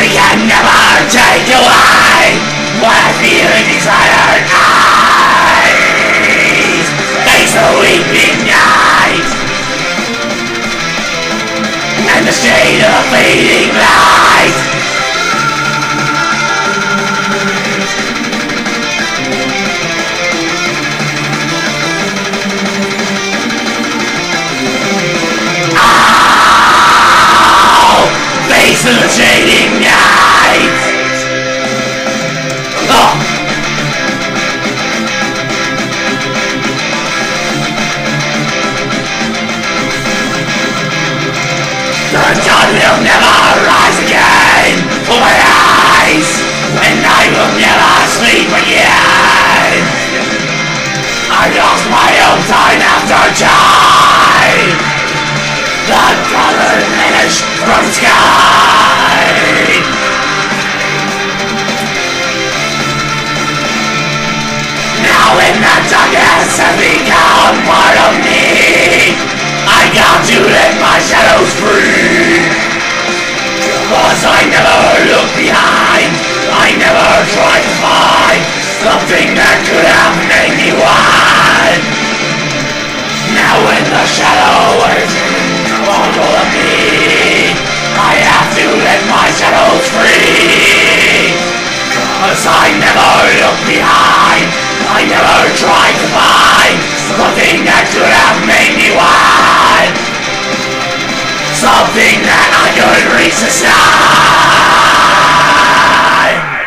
We can never take away my feeling inside. Cause I never looked behind. I never tried to find. Something that could have made me wild. Something that I could reach the sky